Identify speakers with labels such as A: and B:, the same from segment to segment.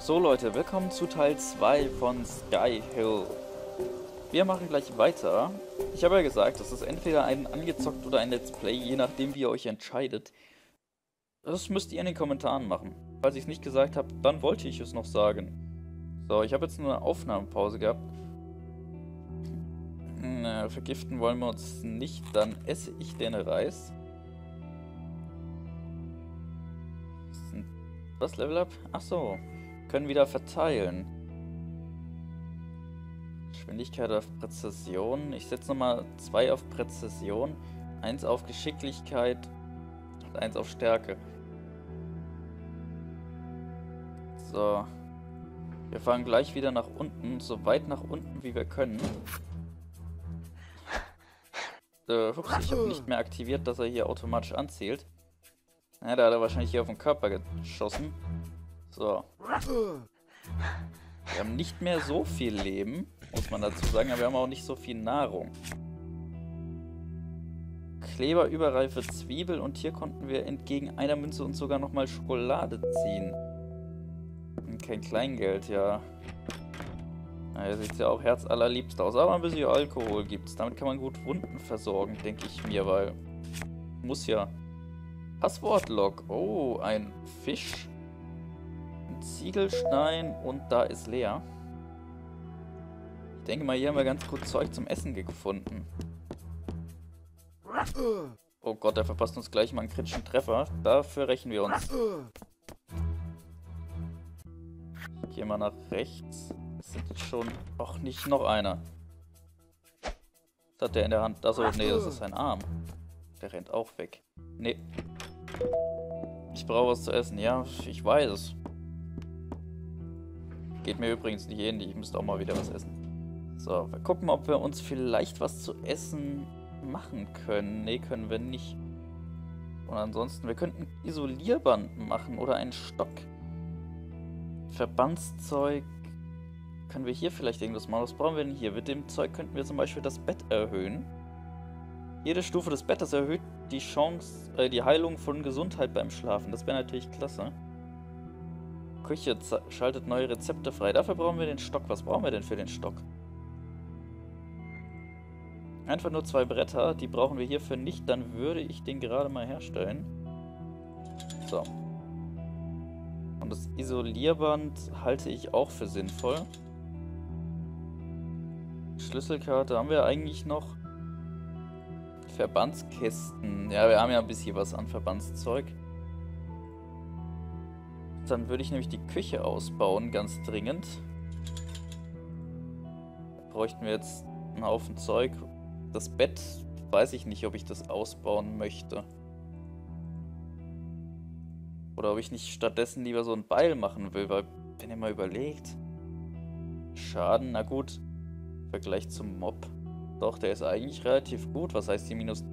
A: So Leute, willkommen zu Teil 2 von Sky Hill. Wir machen gleich weiter. Ich habe ja gesagt, das ist entweder ein angezockt oder ein Let's Play, je nachdem wie ihr euch entscheidet. Das müsst ihr in den Kommentaren machen. Falls ich es nicht gesagt habe, dann wollte ich es noch sagen. So, ich habe jetzt eine Aufnahmepause gehabt. Na, vergiften wollen wir uns nicht, dann esse ich den Reis. Was Level Up? Ach so. Können wieder verteilen. Geschwindigkeit auf Präzision. Ich setze nochmal 2 auf Präzision, 1 auf Geschicklichkeit und 1 auf Stärke. So. Wir fahren gleich wieder nach unten, so weit nach unten wie wir können. Äh, ups, ich habe nicht mehr aktiviert, dass er hier automatisch anzählt. Ja, da hat er wahrscheinlich hier auf den Körper geschossen. So. Wir haben nicht mehr so viel Leben, muss man dazu sagen, aber wir haben auch nicht so viel Nahrung. Kleber, überreife Zwiebel und hier konnten wir entgegen einer Münze uns sogar nochmal Schokolade ziehen. Und kein Kleingeld, ja. Naja, sieht ja auch herzallerliebst aus, aber ein bisschen Alkohol gibt's. Damit kann man gut Wunden versorgen, denke ich mir, weil muss ja. Passwortlog. Oh, ein Fisch. Ein Ziegelstein und da ist leer. Ich denke mal, hier haben wir ganz gut Zeug zum Essen gefunden. Oh Gott, der verpasst uns gleich mal einen kritischen Treffer. Dafür rächen wir uns. Gehen wir nach rechts. Das sind jetzt schon... Ach, nicht noch einer. Was hat der in der Hand? Achso, nee, das ist sein Arm. Der rennt auch weg. Nee, ich brauche was zu essen. Ja, ich weiß es. Geht mir übrigens nicht ähnlich. Ich müsste auch mal wieder was essen. So, wir gucken ob wir uns vielleicht was zu essen machen können. Ne, können wir nicht. Und ansonsten, wir könnten Isolierband machen oder einen Stock. Verbandszeug. Können wir hier vielleicht irgendwas machen? Was brauchen wir denn hier? Mit dem Zeug könnten wir zum Beispiel das Bett erhöhen. Jede Stufe des Bettes erhöht die Chance, äh, die Heilung von Gesundheit beim Schlafen. Das wäre natürlich klasse. Küche schaltet neue Rezepte frei. Dafür brauchen wir den Stock. Was brauchen wir denn für den Stock? Einfach nur zwei Bretter. Die brauchen wir hierfür nicht. Dann würde ich den gerade mal herstellen. So. Und das Isolierband halte ich auch für sinnvoll. Schlüsselkarte haben wir eigentlich noch. Verbandskästen. Ja, wir haben ja ein bisschen was an Verbandszeug. Dann würde ich nämlich die Küche ausbauen, ganz dringend. Da bräuchten wir jetzt einen Haufen Zeug. Das Bett weiß ich nicht, ob ich das ausbauen möchte. Oder ob ich nicht stattdessen lieber so ein Beil machen will, weil, wenn ihr mal überlegt, Schaden, na gut, im Vergleich zum Mob. Doch, der ist eigentlich relativ gut. Was heißt die minus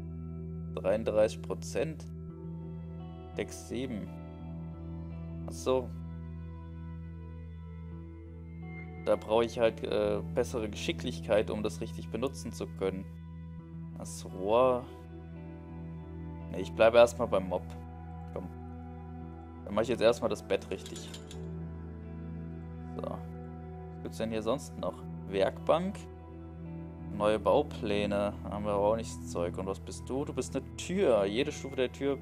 A: 33 Prozent? Dex 7. Achso. Da brauche ich halt äh, bessere Geschicklichkeit, um das richtig benutzen zu können. Das Rohr... Ne, ich bleibe erstmal beim Mob. Komm. Dann mache ich jetzt erstmal das Bett richtig. So. Was gibt's denn hier sonst noch? Werkbank. Neue Baupläne. Haben wir aber auch nichts Zeug. Und was bist du? Du bist eine Tür. Jede Stufe der Tür.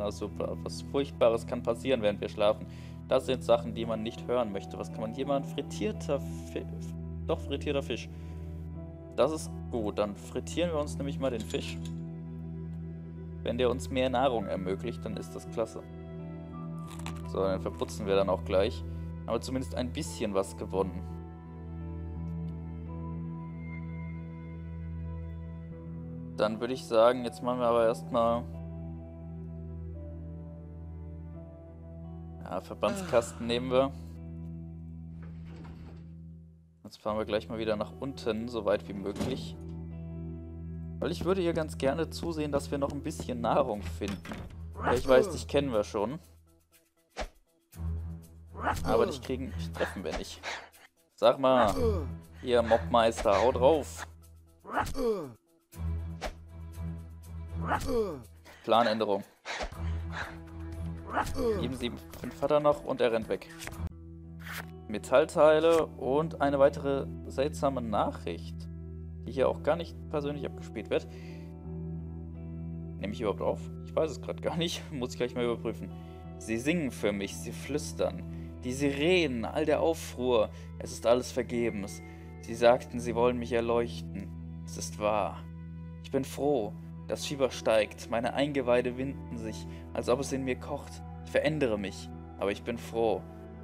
A: Na super. Was Furchtbares kann passieren, während wir schlafen. Das sind Sachen, die man nicht hören möchte. Was kann man machen? Frittierter Fisch. Doch, frittierter Fisch. Das ist gut. Dann frittieren wir uns nämlich mal den Fisch. Wenn der uns mehr Nahrung ermöglicht, dann ist das klasse. So, dann verputzen wir dann auch gleich. Aber zumindest ein bisschen was gewonnen. Dann würde ich sagen, jetzt machen wir aber erstmal... Ja, Verbandskasten nehmen wir. Jetzt fahren wir gleich mal wieder nach unten, so weit wie möglich. Weil ich würde hier ganz gerne zusehen, dass wir noch ein bisschen Nahrung finden. Ich weiß, dich kennen wir schon. Aber dich kriegen, dich treffen wir nicht. Sag mal, ihr Mobmeister, hau drauf. Planänderung. 775 hat er noch und er rennt weg. Metallteile und eine weitere seltsame Nachricht, die hier auch gar nicht persönlich abgespielt wird. Nehme ich überhaupt auf? Ich weiß es gerade gar nicht. Muss ich gleich mal überprüfen. Sie singen für mich, sie flüstern. Die Sirenen, all der Aufruhr, es ist alles vergebens. Sie sagten, sie wollen mich erleuchten. Es ist wahr. Ich bin froh. Das Fieber steigt, meine Eingeweide winden sich, als ob es in mir kocht. Verändere mich, aber ich bin froh.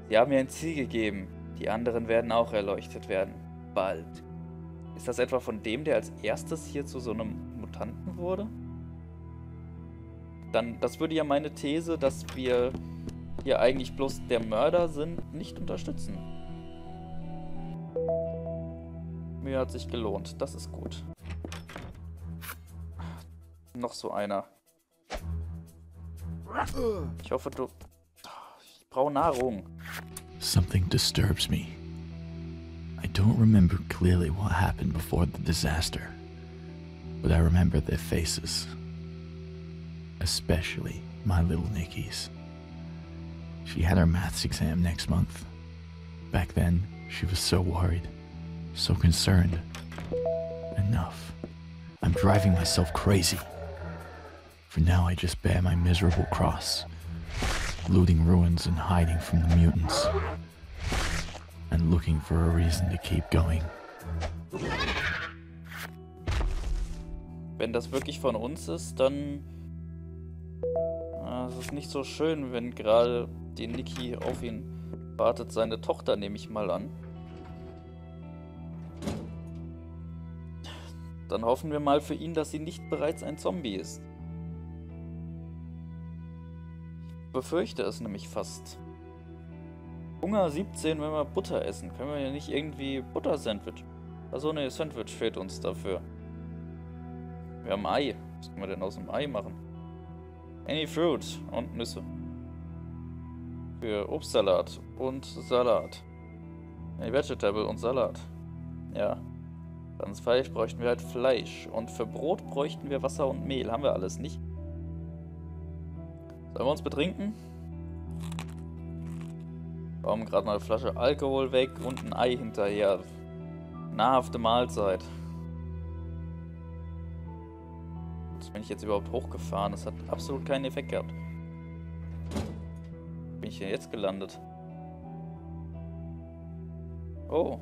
A: Sie haben mir ein Ziel gegeben. Die anderen werden auch erleuchtet werden. Bald. Ist das etwa von dem, der als erstes hier zu so einem Mutanten wurde? Dann, das würde ja meine These, dass wir hier eigentlich bloß der Mörder sind, nicht unterstützen. Mühe hat sich gelohnt. Das ist gut. Noch so einer. Ich hoffe, du... Ich brauche Nahrung.
B: Something disturbs me. I don't remember clearly what happened before the disaster, but I remember their faces. Especially my little Nikki's. She had her maths exam next month. Back then, she was so worried, so concerned. Enough. I'm driving myself crazy. For now, I just bear my miserable cross, looting ruins and hiding from the mutants, and looking for a reason to keep going.
A: Wenn das wirklich von uns ist, dann... Ah, es ist nicht so schön, wenn gerade die Niki auf ihn wartet. Seine Tochter nehme ich mal an. Dann hoffen wir mal für ihn, dass sie nicht bereits ein Zombie ist. Befürchte es nämlich fast. Hunger 17, wenn wir Butter essen. Können wir ja nicht irgendwie Butter-Sandwich. Achso, ne, Sandwich fehlt uns dafür. Wir haben Ei. Was können wir denn aus dem Ei machen? Any fruit und Nüsse. Für Obstsalat und Salat. Any Vegetable und Salat. Ja. Das Fleisch bräuchten wir halt Fleisch. Und für Brot bräuchten wir Wasser und Mehl. Haben wir alles nicht. Sollen wir uns betrinken? Bauen gerade mal eine Flasche Alkohol weg und ein Ei hinterher. Nahrhafte Mahlzeit. Was bin ich jetzt überhaupt hochgefahren? Das hat absolut keinen Effekt gehabt. Bin ich hier jetzt gelandet? Oh.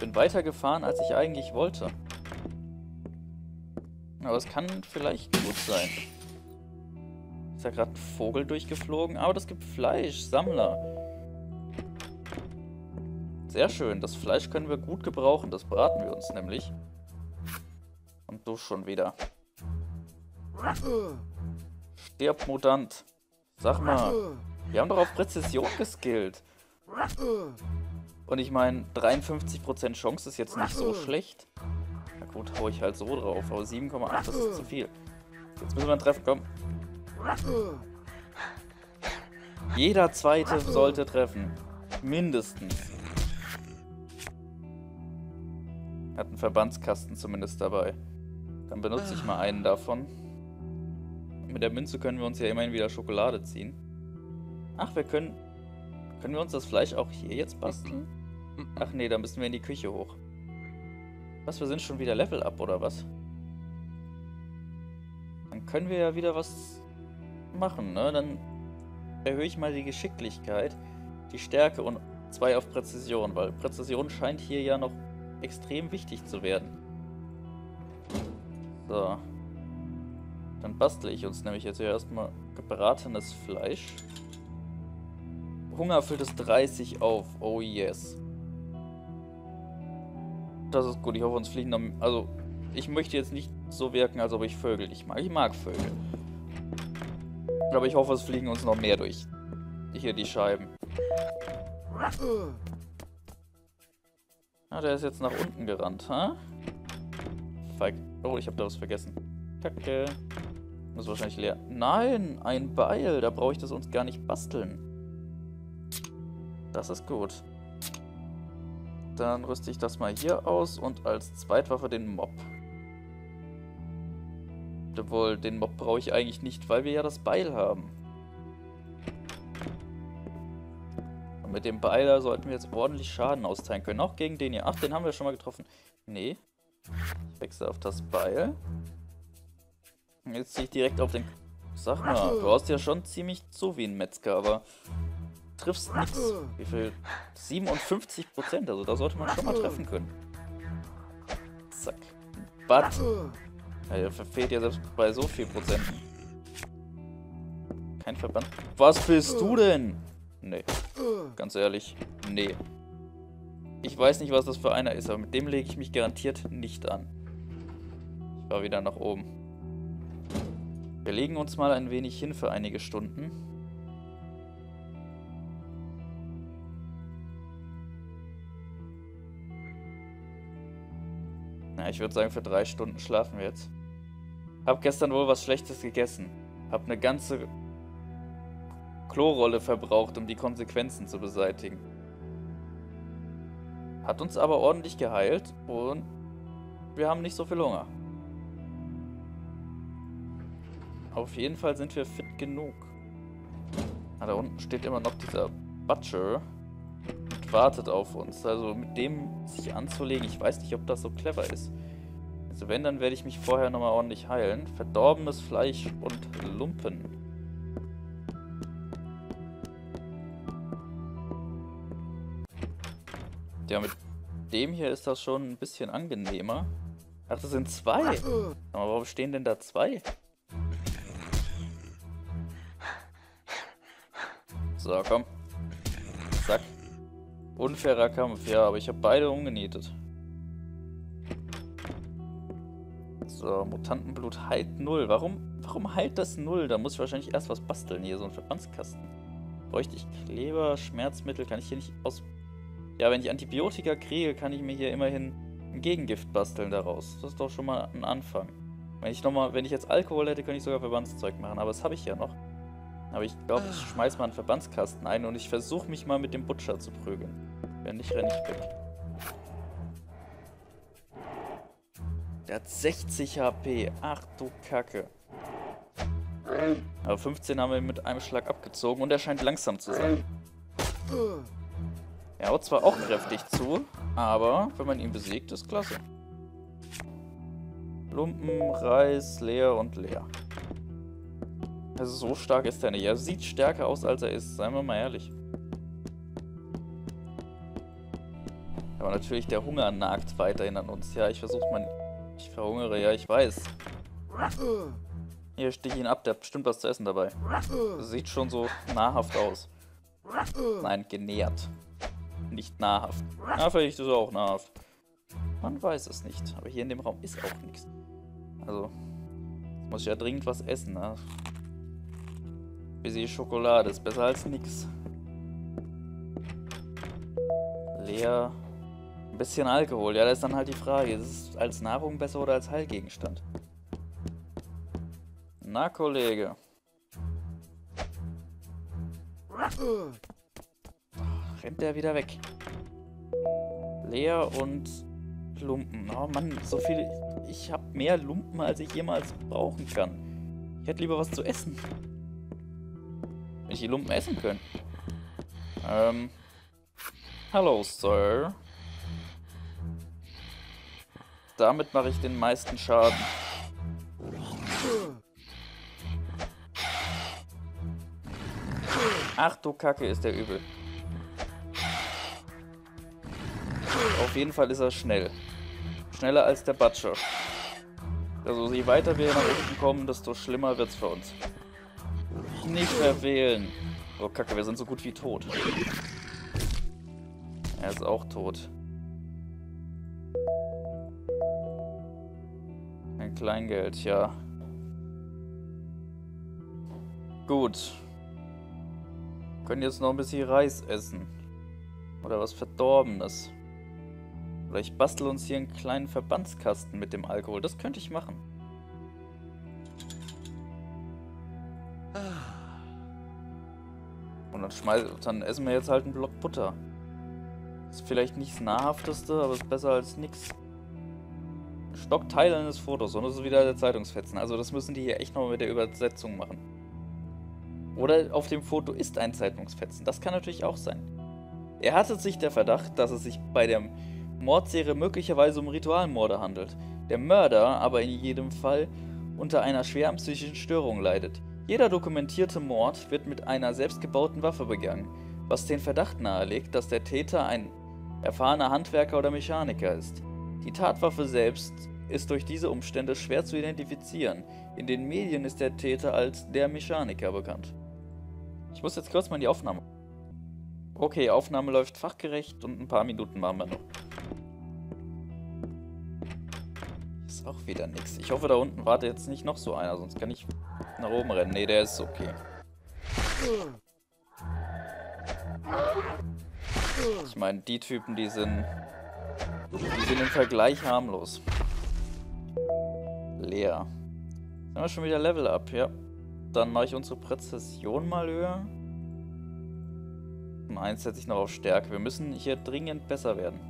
A: Bin weitergefahren, als ich eigentlich wollte. Aber es kann vielleicht gut sein. Da gerade ein Vogel durchgeflogen? Aber das gibt Fleisch. Sammler. Sehr schön. Das Fleisch können wir gut gebrauchen. Das braten wir uns nämlich. Und du schon wieder. Stirb, Mutant. Sag mal, wir haben doch auf Präzision geskillt. Und ich meine, 53% Chance ist jetzt nicht so schlecht. Na gut, hau ich halt so drauf. Aber 7,8, das ist zu viel. Jetzt müssen wir einen Treffen, komm. Jeder Zweite sollte treffen. Mindestens. Hat einen Verbandskasten zumindest dabei. Dann benutze ich mal einen davon. Mit der Münze können wir uns ja immerhin wieder Schokolade ziehen. Ach, wir können... Können wir uns das Fleisch auch hier jetzt basteln? Ach nee, da müssen wir in die Küche hoch. Was, wir sind schon wieder Level up, oder was? Dann können wir ja wieder was machen, ne? Dann erhöhe ich mal die Geschicklichkeit, die Stärke und zwei auf Präzision, weil Präzision scheint hier ja noch extrem wichtig zu werden. So. Dann bastle ich uns nämlich jetzt hier erstmal gebratenes Fleisch. Hunger füllt es 30 auf. Oh yes. Das ist gut. Ich hoffe, uns fliegen noch... Also, ich möchte jetzt nicht so wirken, als ob ich Vögel nicht mag. Ich mag Vögel. Aber ich hoffe, es fliegen uns noch mehr durch. Hier die Scheiben. Ah, der ist jetzt nach unten gerannt, ha? Feig. Oh, ich habe da was vergessen. Kacke. Muss wahrscheinlich leer. Nein, ein Beil. Da brauche ich das uns gar nicht basteln. Das ist gut. Dann rüste ich das mal hier aus und als Zweitwaffe den Mob. Obwohl, den Mob brauche ich eigentlich nicht, weil wir ja das Beil haben. mit dem Beil sollten wir jetzt ordentlich Schaden austeilen können. Auch gegen den hier. Ach, den haben wir schon mal getroffen. Nee. Ich wechsle auf das Beil. Jetzt ziehe ich direkt auf den... Sag mal, du hast ja schon ziemlich zu wie ein Metzger, aber triffst nichts. Wie viel? 57 Prozent, also da sollte man schon mal treffen können. Zack. But. Ja, verfehlt ja selbst bei so viel Prozenten. Kein Verband. Was bist du denn? Nee. Ganz ehrlich, nee. Ich weiß nicht, was das für einer ist, aber mit dem lege ich mich garantiert nicht an. Ich war wieder nach oben. Wir legen uns mal ein wenig hin für einige Stunden. Na, ich würde sagen, für drei Stunden schlafen wir jetzt. Hab gestern wohl was Schlechtes gegessen. Hab eine ganze Klorolle verbraucht, um die Konsequenzen zu beseitigen. Hat uns aber ordentlich geheilt und wir haben nicht so viel Hunger. Auf jeden Fall sind wir fit genug. Ah, da unten steht immer noch dieser Butcher und wartet auf uns. Also mit dem sich anzulegen, ich weiß nicht, ob das so clever ist. Also wenn, dann werde ich mich vorher nochmal ordentlich heilen. Verdorbenes Fleisch und Lumpen. Ja, mit dem hier ist das schon ein bisschen angenehmer. Ach, das sind zwei. Aber warum stehen denn da zwei? So, komm. Zack. Unfairer Kampf, ja, aber ich habe beide umgenietet. So, Mutantenblut heilt null. Warum, warum heilt das null? Da muss ich wahrscheinlich erst was basteln. Hier, so ein Verbandskasten. Bräuchte ich Kleber, Schmerzmittel, kann ich hier nicht aus... Ja, wenn ich Antibiotika kriege, kann ich mir hier immerhin ein Gegengift basteln daraus. Das ist doch schon mal ein Anfang. Wenn ich noch mal, wenn ich jetzt Alkohol hätte, könnte ich sogar Verbandszeug machen, aber das habe ich ja noch. Aber ich glaube, ich ah. schmeiß mal einen Verbandskasten ein und ich versuche mich mal mit dem Butcher zu prügeln. Wenn nicht, renne ich weg. Der hat 60 HP. Ach du Kacke. Aber 15 haben wir mit einem Schlag abgezogen und er scheint langsam zu sein. Er haut zwar auch kräftig zu, aber wenn man ihn besiegt, ist klasse. Lumpen, Reis, leer und leer. Also so stark ist er nicht. Er sieht stärker aus, als er ist. Seien wir mal ehrlich. Aber natürlich, der Hunger nagt weiterhin an uns. Ja, ich versuche mal... Ich verhungere, ja, ich weiß. Hier, stich ihn ab. Der hat bestimmt was zu essen dabei. Sieht schon so nahrhaft aus. Nein, genährt. Nicht nahrhaft. Ja, vielleicht ist er auch nahrhaft. Man weiß es nicht. Aber hier in dem Raum ist auch nichts. Also, muss ich ja dringend was essen, ne? Bisschen Schokolade ist besser als nix. Leer. Ein bisschen Alkohol. Ja, das ist dann halt die Frage. Ist es als Nahrung besser oder als Heilgegenstand? Na, Kollege. rennt der wieder weg. Leer und Lumpen. Oh Mann, so viel... Ich habe mehr Lumpen, als ich jemals brauchen kann. Ich hätte lieber was zu essen. Wenn ich die Lumpen essen können. Ähm. Hallo, Sir. Damit mache ich den meisten Schaden. Ach du Kacke, ist der übel. Auf jeden Fall ist er schnell. Schneller als der Butcher. Also je weiter wir nach unten kommen, desto schlimmer wird's für uns. Nicht verwählen. Oh Kacke, wir sind so gut wie tot. Er ist auch tot. Kleingeld, ja. Gut. Wir können jetzt noch ein bisschen Reis essen. Oder was Verdorbenes. Oder ich bastel uns hier einen kleinen Verbandskasten mit dem Alkohol. Das könnte ich machen. Und dann, schmeiß, dann essen wir jetzt halt einen Block Butter. Ist vielleicht nicht das nahrhafteste, aber ist besser als nix. Stockteil eines Fotos und das ist wieder der Zeitungsfetzen. Also das müssen die hier echt noch mit der Übersetzung machen. Oder auf dem Foto ist ein Zeitungsfetzen. Das kann natürlich auch sein. Er hatte sich der Verdacht, dass es sich bei der Mordserie möglicherweise um Ritualmorde handelt. Der Mörder aber in jedem Fall unter einer schweren psychischen Störung leidet. Jeder dokumentierte Mord wird mit einer selbstgebauten Waffe begangen, was den Verdacht nahelegt, dass der Täter ein erfahrener Handwerker oder Mechaniker ist. Die Tatwaffe selbst ist durch diese Umstände schwer zu identifizieren. In den Medien ist der Täter als der Mechaniker bekannt. Ich muss jetzt kurz mal in die Aufnahme. Okay, Aufnahme läuft fachgerecht und ein paar Minuten machen wir noch. Ist auch wieder nichts. Ich hoffe, da unten wartet jetzt nicht noch so einer, sonst kann ich nach oben rennen. Ne, der ist okay. Ich meine, die Typen, die sind... Die sind im Vergleich harmlos. Leer. Sind wir schon wieder Level up, ja. Dann mache ich unsere Präzision mal höher. Und eins setze ich noch auf Stärke. Wir müssen hier dringend besser werden.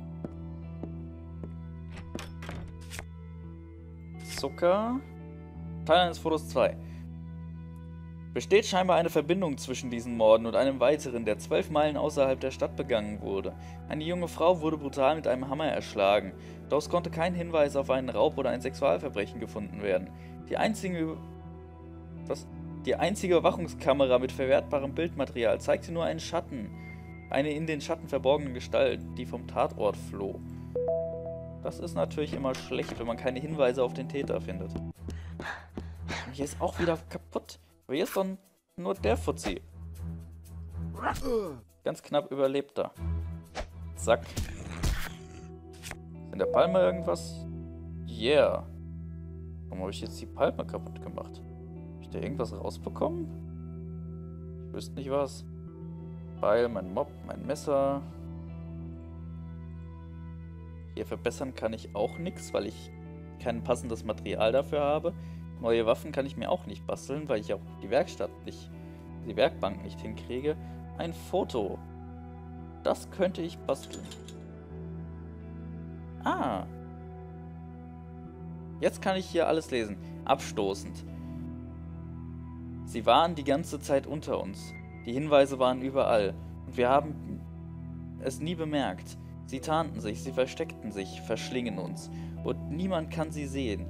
A: Zucker. Teil eines Fotos 2. Besteht scheinbar eine Verbindung zwischen diesen Morden und einem weiteren, der zwölf Meilen außerhalb der Stadt begangen wurde. Eine junge Frau wurde brutal mit einem Hammer erschlagen, es konnte kein Hinweis auf einen Raub oder ein Sexualverbrechen gefunden werden. Die einzige, was? Die einzige Überwachungskamera mit verwertbarem Bildmaterial zeigte nur einen Schatten, eine in den Schatten verborgene Gestalt, die vom Tatort floh. Das ist natürlich immer schlecht, wenn man keine Hinweise auf den Täter findet. Hier ist auch wieder kaputt. Hier ist doch nur der Fuzzi. Ganz knapp überlebt er. Zack. In der Palme irgendwas? Yeah. Warum habe ich jetzt die Palme kaputt gemacht? Habe ich da irgendwas rausbekommen? Ich wüsste nicht was. Beil, mein Mob, mein Messer. Hier verbessern kann ich auch nichts, weil ich kein passendes Material dafür habe. Neue Waffen kann ich mir auch nicht basteln, weil ich auch die Werkstatt nicht, die Werkbank nicht hinkriege. Ein Foto. Das könnte ich basteln. Ah. Jetzt kann ich hier alles lesen. Abstoßend. Sie waren die ganze Zeit unter uns. Die Hinweise waren überall. Und wir haben es nie bemerkt. Sie tarnten sich, sie versteckten sich, verschlingen uns. Und niemand kann sie sehen.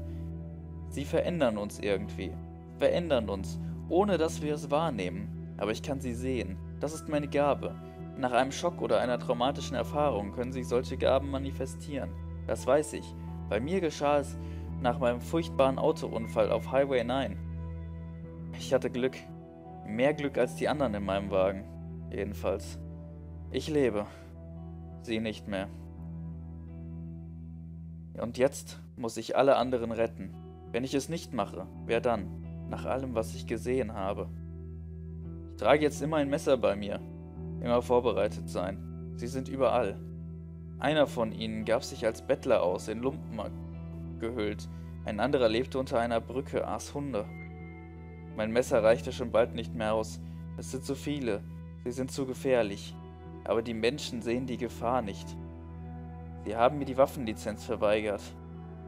A: Sie verändern uns irgendwie. Verändern uns, ohne dass wir es wahrnehmen. Aber ich kann sie sehen. Das ist meine Gabe. Nach einem Schock oder einer traumatischen Erfahrung können sich solche Gaben manifestieren. Das weiß ich. Bei mir geschah es nach meinem furchtbaren Autounfall auf Highway 9. Ich hatte Glück. Mehr Glück als die anderen in meinem Wagen. Jedenfalls. Ich lebe. Sie nicht mehr. Und jetzt muss ich alle anderen retten. Wenn ich es nicht mache, wer dann? Nach allem, was ich gesehen habe. Ich trage jetzt immer ein Messer bei mir. Immer vorbereitet sein. Sie sind überall. Einer von ihnen gab sich als Bettler aus, in Lumpen gehüllt. Ein anderer lebte unter einer Brücke, aß Hunde. Mein Messer reichte schon bald nicht mehr aus. Es sind zu viele. Sie sind zu gefährlich. Aber die Menschen sehen die Gefahr nicht. Sie haben mir die Waffenlizenz verweigert.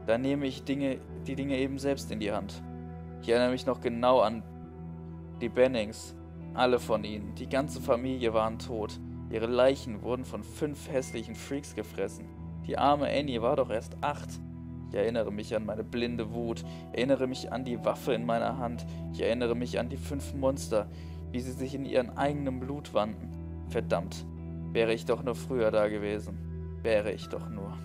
A: Da nehme ich Dinge, die Dinge eben selbst in die Hand. Ich erinnere mich noch genau an die Bennings. Alle von ihnen, die ganze Familie waren tot. Ihre Leichen wurden von fünf hässlichen Freaks gefressen. Die arme Annie war doch erst acht. Ich erinnere mich an meine blinde Wut, erinnere mich an die Waffe in meiner Hand, ich erinnere mich an die fünf Monster, wie sie sich in ihrem eigenen Blut wanden. Verdammt, wäre ich doch nur früher da gewesen. Wäre ich doch nur.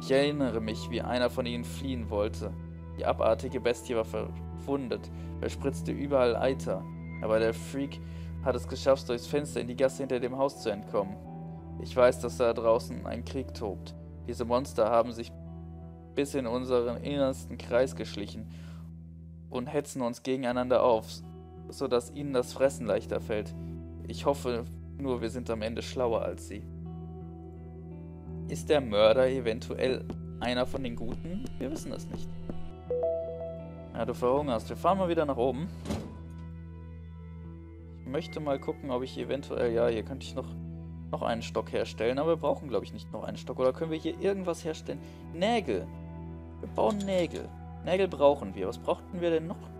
A: Ich erinnere mich, wie einer von ihnen fliehen wollte. Die abartige Bestie war verwundet, verspritzte überall Eiter, aber der Freak hat es geschafft, durchs Fenster in die Gasse hinter dem Haus zu entkommen. Ich weiß, dass da draußen ein Krieg tobt. Diese Monster haben sich bis in unseren innersten Kreis geschlichen und hetzen uns gegeneinander auf, sodass ihnen das Fressen leichter fällt. Ich hoffe nur, wir sind am Ende schlauer als sie. Ist der Mörder eventuell einer von den Guten? Wir wissen es nicht. Ja, du verhungerst. Wir fahren mal wieder nach oben. Ich möchte mal gucken, ob ich eventuell... Ja, hier könnte ich noch, noch einen Stock herstellen. Aber wir brauchen, glaube ich, nicht noch einen Stock. Oder können wir hier irgendwas herstellen? Nägel. Wir bauen Nägel. Nägel brauchen wir. Was brauchten wir denn noch?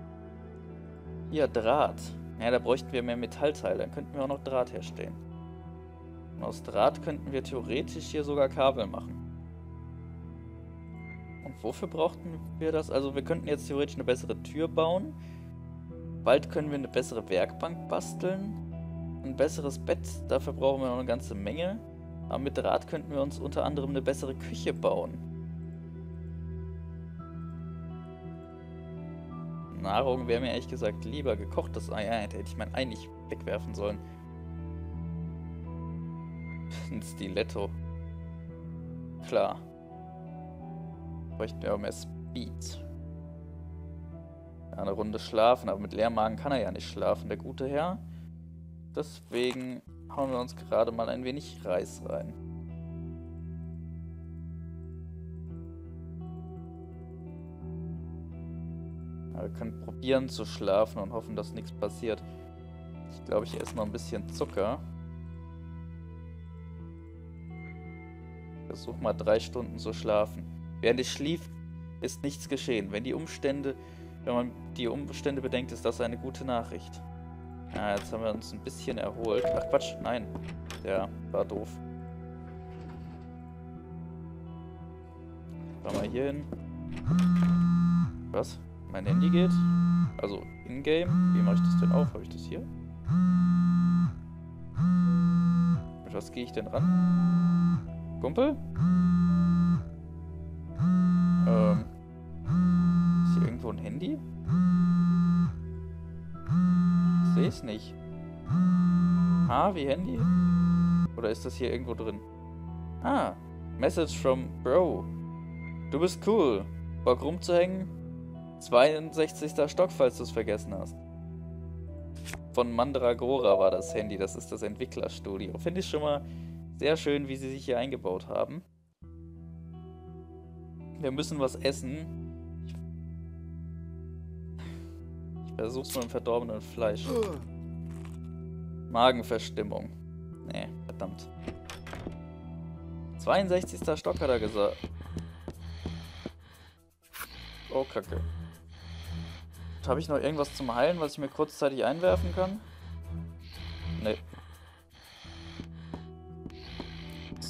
A: Hier, Draht. Ja, da bräuchten wir mehr Metallteile. Dann könnten wir auch noch Draht herstellen. Aus Draht könnten wir theoretisch hier sogar Kabel machen. Und wofür brauchten wir das? Also wir könnten jetzt theoretisch eine bessere Tür bauen. Bald können wir eine bessere Werkbank basteln. Ein besseres Bett, dafür brauchen wir noch eine ganze Menge. Aber mit Draht könnten wir uns unter anderem eine bessere Küche bauen. Nahrung wäre mir ehrlich gesagt lieber gekochtes Ei. Ja, hätte ich mein Ei nicht wegwerfen sollen. Ein Stiletto. Klar. Bräuchten wir aber mehr Speed. Eine Runde schlafen, aber mit leerem Magen kann er ja nicht schlafen, der gute Herr. Deswegen hauen wir uns gerade mal ein wenig Reis rein. Ja, wir können probieren zu schlafen und hoffen, dass nichts passiert. Ich glaube, ich esse noch ein bisschen Zucker. Versuch mal drei Stunden zu schlafen. Während ich schlief, ist nichts geschehen. Wenn die Umstände, wenn man die Umstände bedenkt, ist das eine gute Nachricht. Ja, jetzt haben wir uns ein bisschen erholt. Ach Quatsch, nein. Der war doof. Fahren wir hier hin. Was? Mein Handy geht? Also in-game? Wie mache ich das denn auf? Habe ich das hier? Mit was gehe ich denn ran? Kumpel? Ähm. Ist hier irgendwo ein Handy? Ich sehe es nicht. H wie Handy? Oder ist das hier irgendwo drin? Ah, Message from Bro. Du bist cool. Bock rumzuhängen? 62. Stock, falls du es vergessen hast. Von Mandragora war das Handy, das ist das Entwicklerstudio. Finde ich schon mal sehr schön, wie sie sich hier eingebaut haben. Wir müssen was essen. Ich, versuch's mal im verdorbenen Fleisch. Magenverstimmung. Nee, verdammt. 62. Stock hat er gesagt. Oh, Kacke. Habe ich noch irgendwas zum Heilen, was ich mir kurzzeitig einwerfen kann? Nee.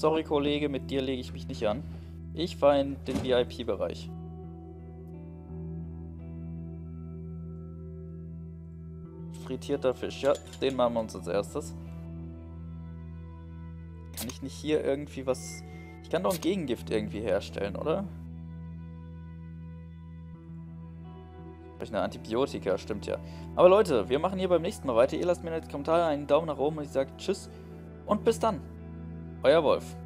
A: Sorry, Kollege, mit dir lege ich mich nicht an. Ich fahre in den VIP-Bereich. Frittierter Fisch. Ja, den machen wir uns als erstes. Kann ich nicht hier irgendwie was... Ich kann doch ein Gegengift irgendwie herstellen, oder? Eine Antibiotika, stimmt ja. Aber Leute, wir machen hier beim nächsten Mal weiter. Ihr lasst mir in den Kommentaren einen Daumen nach oben und ich sage Tschüss und bis dann. Euer Wolf.